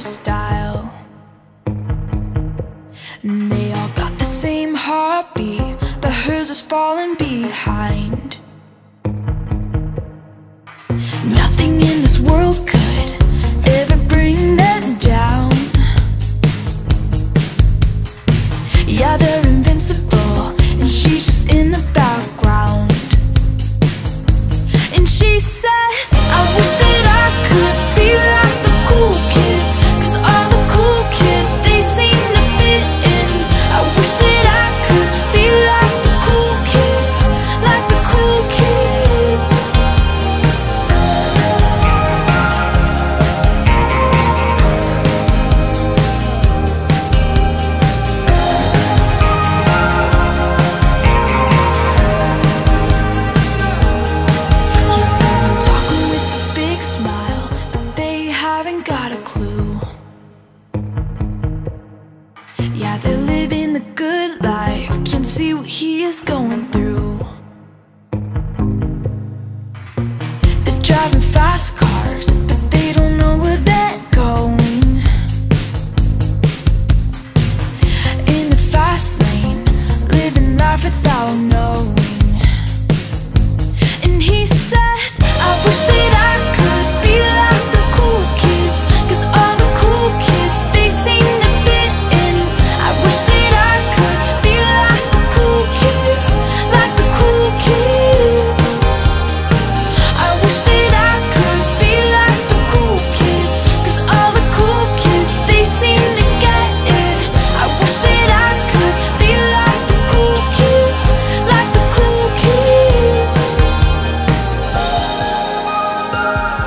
style. And they all got the same heartbeat But hers is falling behind. Nothing in this world could ever bring them down. Yeah, they're invincible And she's just in the background. And she says is going through Oh.